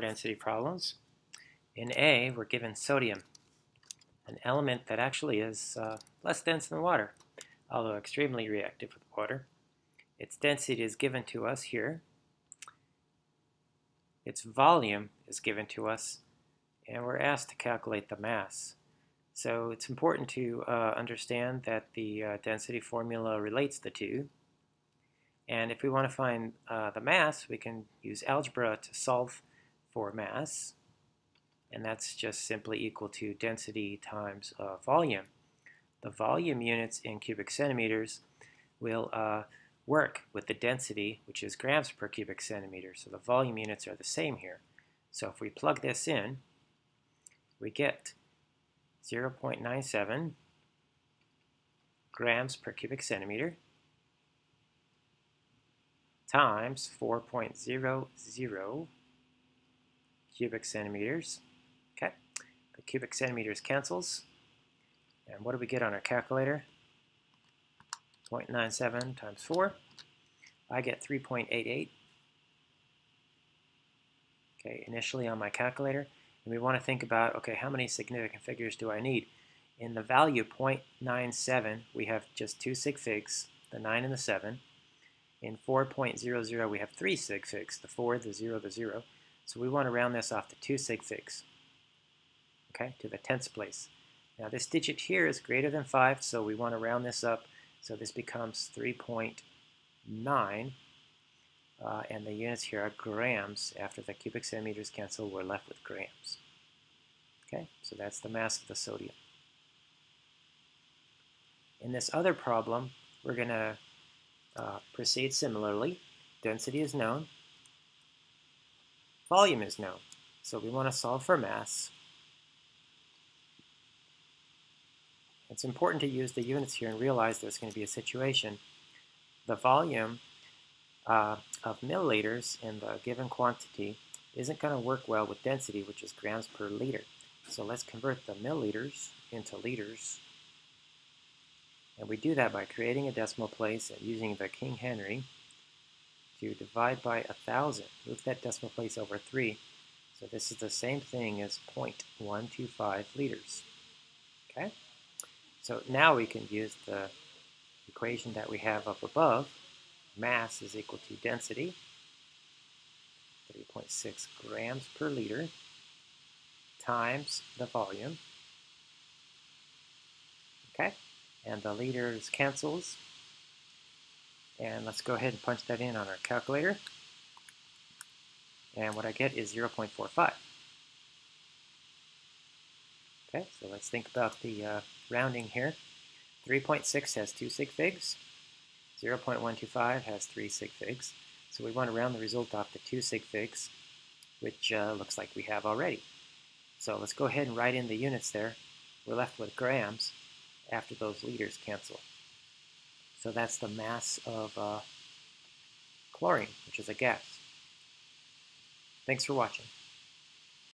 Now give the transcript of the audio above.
density problems. In A, we're given sodium, an element that actually is uh, less dense than water, although extremely reactive with water. Its density is given to us here. Its volume is given to us, and we're asked to calculate the mass. So it's important to uh, understand that the uh, density formula relates the two. And if we want to find uh, the mass, we can use algebra to solve for mass, and that's just simply equal to density times uh, volume. The volume units in cubic centimeters will uh, work with the density, which is grams per cubic centimeter. So the volume units are the same here. So if we plug this in, we get 0.97 grams per cubic centimeter times 4.00 cubic centimeters. Okay, the cubic centimeters cancels. And what do we get on our calculator? 0.97 times 4. I get 3.88. Okay, initially on my calculator. And we want to think about, okay, how many significant figures do I need? In the value 0.97, we have just two sig figs, the 9 and the 7. In 4.00, we have three sig figs, the 4, the 0, the 0. So we want to round this off to two sig figs, okay, to the tenths place. Now this digit here is greater than 5, so we want to round this up. So this becomes 3.9, uh, and the units here are grams. After the cubic centimeters cancel, we're left with grams. Okay, so that's the mass of the sodium. In this other problem, we're going to uh, proceed similarly. Density is known. Volume is known. So we want to solve for mass. It's important to use the units here and realize there's going to be a situation. The volume uh, of milliliters in the given quantity isn't going to work well with density, which is grams per liter. So let's convert the milliliters into liters. And we do that by creating a decimal place and using the King Henry divide by a thousand. Move that decimal place over 3. So this is the same thing as 0.125 liters. Okay? So now we can use the equation that we have up above. Mass is equal to density, 3.6 grams per liter, times the volume. Okay? and the liters cancels. And let's go ahead and punch that in on our calculator. And what I get is 0.45. Okay, so let's think about the uh, rounding here. 3.6 has two sig figs. 0.125 has three sig figs. So we want to round the result off to two sig figs, which uh, looks like we have already. So let's go ahead and write in the units there. We're left with grams after those liters cancel. So that's the mass of uh, chlorine, which is a gas. Thanks for watching.